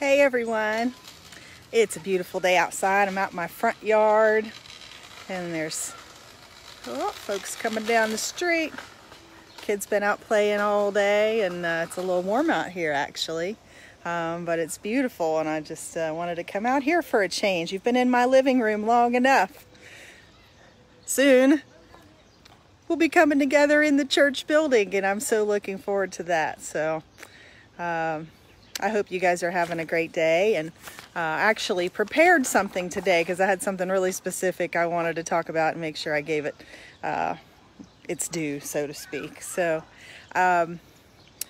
Hey everyone. It's a beautiful day outside. I'm out in my front yard and there's oh, folks coming down the street. Kids been out playing all day and uh, it's a little warm out here actually. Um, but it's beautiful and I just uh, wanted to come out here for a change. You've been in my living room long enough. Soon we'll be coming together in the church building and I'm so looking forward to that. So um, I hope you guys are having a great day and uh, actually prepared something today because I had something really specific I wanted to talk about and make sure I gave it uh, its due, so to speak. So um,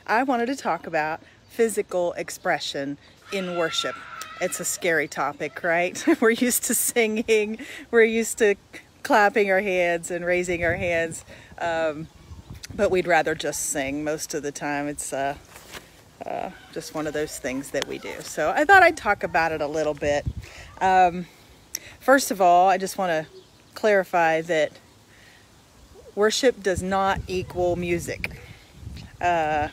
I wanted to talk about physical expression in worship. It's a scary topic, right? we're used to singing, we're used to clapping our hands and raising our hands, um, but we'd rather just sing most of the time. It's uh, uh, just one of those things that we do. So I thought I'd talk about it a little bit. Um, first of all, I just want to clarify that worship does not equal music. Uh,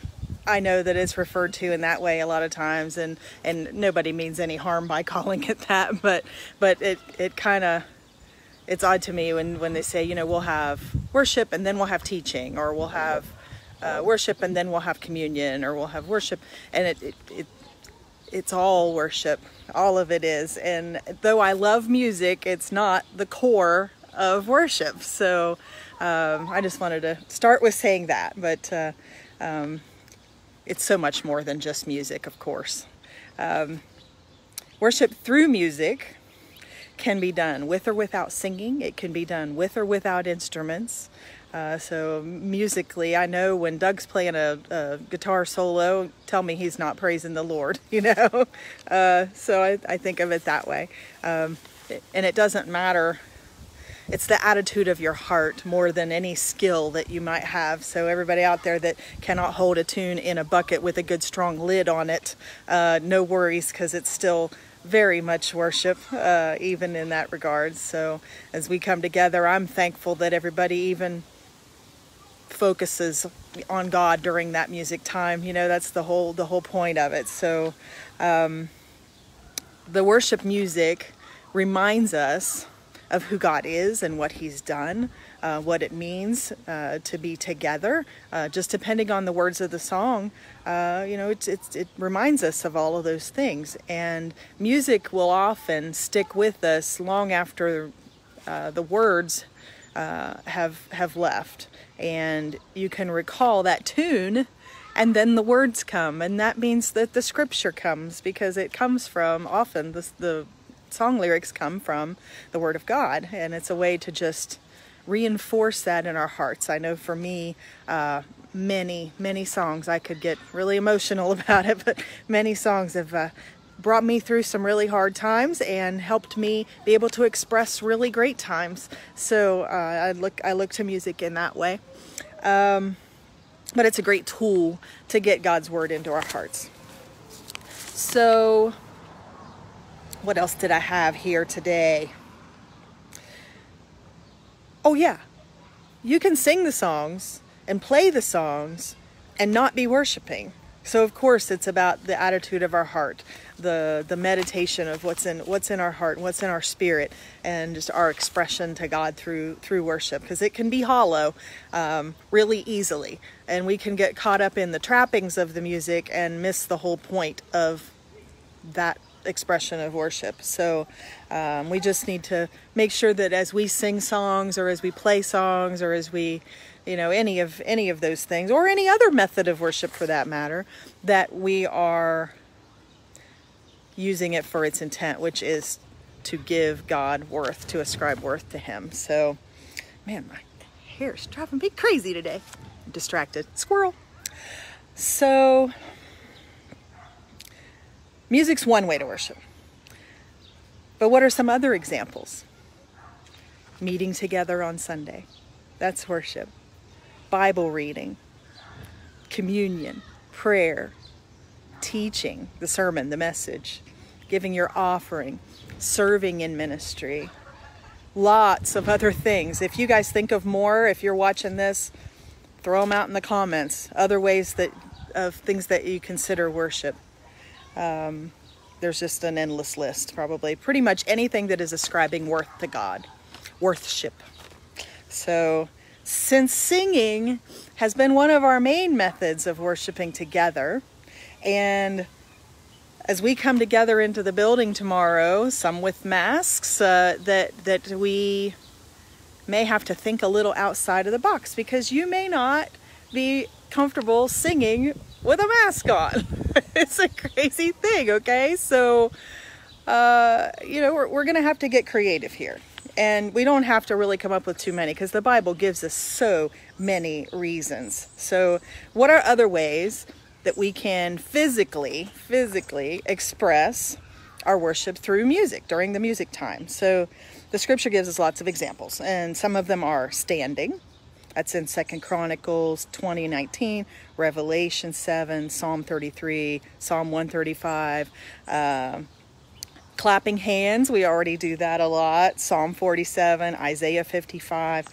I know that it's referred to in that way a lot of times, and, and nobody means any harm by calling it that, but but it, it kind of it's odd to me when, when they say, you know, we'll have worship and then we'll have teaching, or we'll have uh, worship and then we'll have communion or we'll have worship. And it, it, it it's all worship. All of it is. And though i love music it's not the core of worship. So um, i just wanted to start with saying that. But uh, um, it's so much more than just music of course. Um, worship through music can be done with or without singing. It can be done with or without instruments uh, so musically, I know when Doug's playing a, a, guitar solo, tell me he's not praising the Lord, you know? Uh, so I, I, think of it that way. Um, and it doesn't matter. It's the attitude of your heart more than any skill that you might have. So everybody out there that cannot hold a tune in a bucket with a good strong lid on it, uh, no worries because it's still very much worship, uh, even in that regard. So as we come together, I'm thankful that everybody even focuses on God during that music time. You know, that's the whole the whole point of it. So um, the worship music reminds us of who God is and what He's done, uh, what it means uh, to be together. Uh, just depending on the words of the song, uh, you know, it's, it's, it reminds us of all of those things. And music will often stick with us long after uh, the words uh, have have left. And you can recall that tune and then the words come. And that means that the scripture comes because it comes from often the, the song lyrics come from the word of god. And it's a way to just reinforce that in our hearts. I know for me uh, many many songs i could get really emotional about it but many songs have uh, brought me through some really hard times and helped me be able to express really great times. So uh, I look I look to music in that way. Um, but it's a great tool to get God's word into our hearts. So what else did I have here today? Oh yeah. You can sing the songs and play the songs and not be worshiping. So of course it's about the attitude of our heart, the the meditation of what's in what's in our heart, and what's in our spirit, and just our expression to God through through worship because it can be hollow um, really easily, and we can get caught up in the trappings of the music and miss the whole point of that expression of worship. So um, we just need to make sure that as we sing songs or as we play songs or as we you know any of any of those things or any other method of worship for that matter that we are using it for its intent which is to give God worth to ascribe worth to him. So man my hair's driving me crazy today. I'm distracted squirrel. So music's one way to worship. But what are some other examples? Meeting together on Sunday. That's worship. Bible reading, communion, prayer, teaching, the sermon, the message, giving your offering, serving in ministry, lots of other things. If you guys think of more, if you're watching this, throw them out in the comments. Other ways that of things that you consider worship. Um, there's just an endless list, probably. Pretty much anything that is ascribing worth to God, worthship. So, since singing has been one of our main methods of worshiping together, and as we come together into the building tomorrow, some with masks, uh, that that we may have to think a little outside of the box because you may not be comfortable singing with a mask on. it's a crazy thing, okay? So, uh, you know, we're, we're going to have to get creative here. And we don't have to really come up with too many because the Bible gives us so many reasons. So, what are other ways that we can physically, physically express our worship through music during the music time? So, the scripture gives us lots of examples, and some of them are standing, that's in Second Chronicles 2019, Revelation 7, Psalm 33, Psalm 135. Uh, clapping hands, we already do that a lot. Psalm 47, Isaiah 55.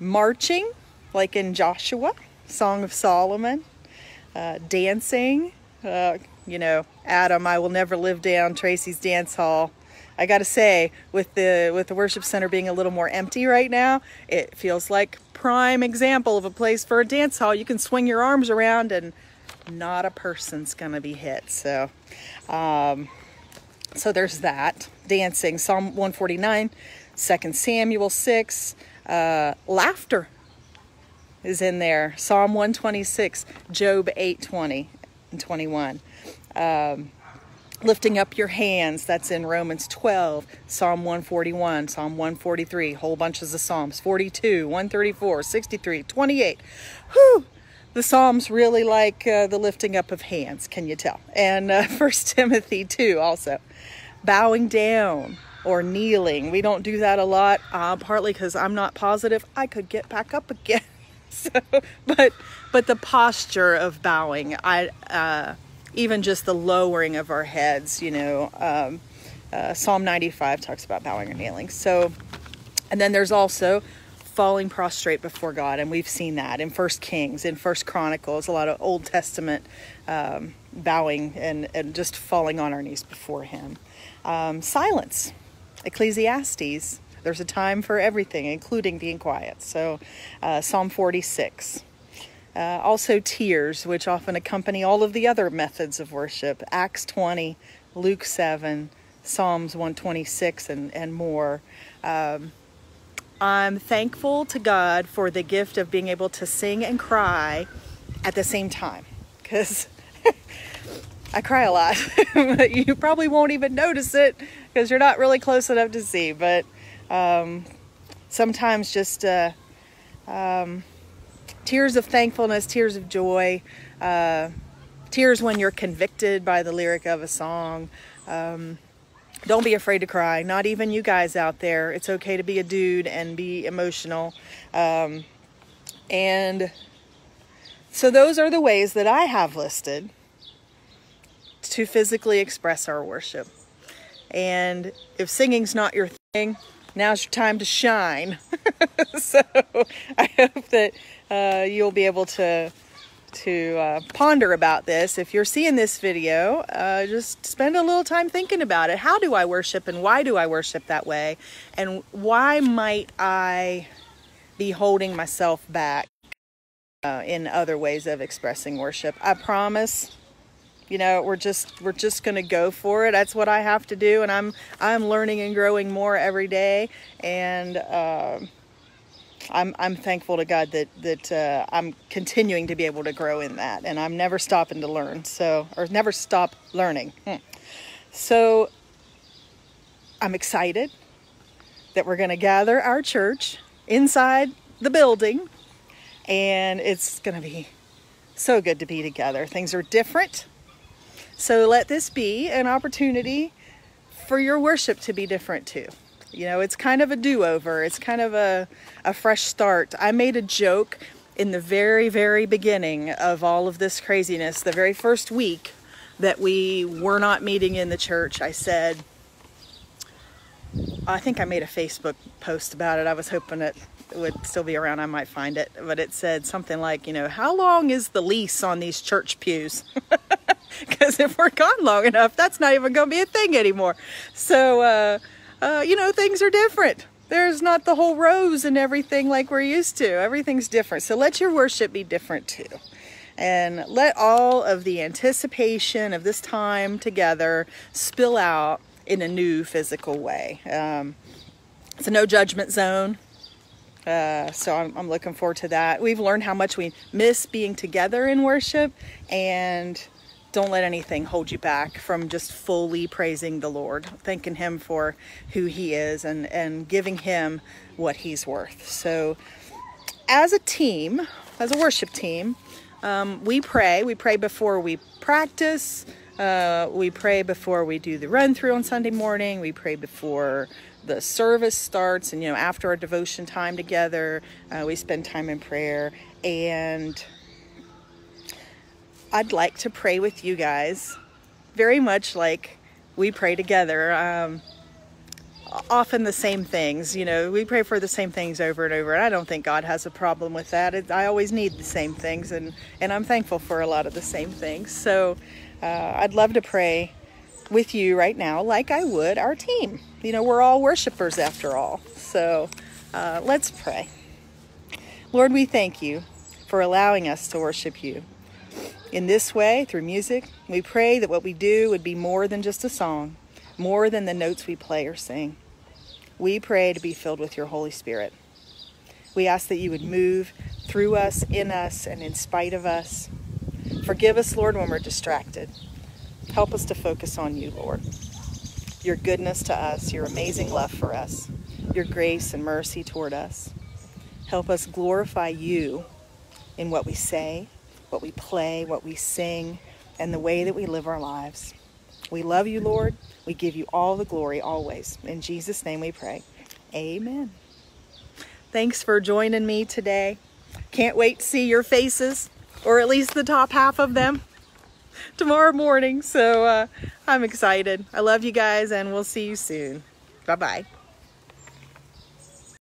Marching, like in Joshua, Song of Solomon. Uh, dancing, uh, you know, Adam, I will never live down Tracey's dance hall. I got to say, with the with the worship center being a little more empty right now, it feels like prime example of a place for a dance hall. You can swing your arms around and not a person's gonna be hit. So, um, so there's that dancing. Psalm 149, 2 Samuel 6, uh, laughter is in there. Psalm 126, Job 8:20 and 21. Um, lifting up your hands that's in romans 12 psalm 141 psalm 143 whole bunches of psalms 42 134 63 28 Whew! the psalms really like uh, the lifting up of hands can you tell and uh, first timothy 2 also bowing down or kneeling we don't do that a lot uh, partly because i'm not positive i could get back up again so but but the posture of bowing i uh, even just the lowering of our heads, you know. Um, uh, Psalm 95 talks about bowing or kneeling. So, and then there's also falling prostrate before God, and we've seen that in First Kings, in First Chronicles, a lot of Old Testament um, bowing and, and just falling on our knees before Him. Um, silence, Ecclesiastes. There's a time for everything, including being quiet. So, uh, Psalm 46. Uh, also, tears, which often accompany all of the other methods of worship Acts 20, Luke 7, Psalms 126, and, and more. Um, I'm thankful to God for the gift of being able to sing and cry at the same time because I cry a lot. you probably won't even notice it because you're not really close enough to see. But um, sometimes just. Uh, um, tears of thankfulness, tears of joy, uh, tears when you're convicted by the lyric of a song. Um, don't be afraid to cry. Not even you guys out there. It's okay to be a dude and be emotional. Um, and so, those are the ways that I have listed to physically express our worship. And if singing's not your thing, now's your time to shine. so, I hope that uh, you'll be able to to uh, ponder about this. If you're seeing this video, uh, just spend a little time thinking about it. How do I worship and why do I worship that way? And why might I be holding myself back uh, in other ways of expressing worship? I promise, you know, we're just we're just gonna go for it. That's what I have to do, and I'm I'm learning and growing more every day. And uh, I'm, I'm thankful to God that, that uh, I'm continuing to be able to grow in that and I'm never stopping to learn. So, or never stop learning. Hmm. So I'm excited that we're going to gather our church inside the building and it's going to be so good to be together. Things are different. So let this be an opportunity for your worship to be different too. You know, it's kind of a do-over. It's kind of a, a fresh start. I made a joke in the very, very beginning of all of this craziness, the very first week that we were not meeting in the church, I said, I think I made a Facebook post about it. I was hoping it would still be around. I might find it. But it said something like, you know, how long is the lease on these church pews? because if we're gone long enough, that's not even going to be a thing anymore. So, uh, uh, you know, things are different. There's not the whole rows and everything like we're used to. Everything's different. So let your worship be different too. And let all of the anticipation of this time together spill out in a new physical way. Um, it's a no judgment zone. Uh, so I'm, I'm looking forward to that. We've learned how much we miss being together in worship, and don't let anything hold you back from just fully praising the Lord, thanking Him for who He is, and, and giving Him what He's worth. So, as a team, as a worship team, um, we pray. We pray before we practice. Uh, we pray before we do the run through on Sunday morning. We pray before the service starts and you know after our devotion time together uh, we spend time in prayer and i'd like to pray with you guys very much like we pray together um, often the same things you know we pray for the same things over and over and i don't think god has a problem with that it, i always need the same things and and i'm thankful for a lot of the same things so uh, i'd love to pray with you right now like I would our team. You know, we're all worshipers after all. So uh, let's pray. Lord, we thank you for allowing us to worship you. In this way, through music, we pray that what we do would be more than just a song, more than the notes we play or sing. We pray to be filled with your Holy Spirit. We ask that you would move through us, in us, and in spite of us. Forgive us, Lord, when we're distracted. Help us to focus on you, Lord. Your goodness to us, your amazing love for us, your grace and mercy toward us. Help us glorify you in what we say, what we play, what we sing, and the way that we live our lives. We love you, Lord. We give you all the glory always. In Jesus' name we pray. Amen. Thanks for joining me today. Can't wait to see your faces, or at least the top half of them tomorrow morning. So uh, I'm excited. I love you guys and we'll see you soon. Bye-bye.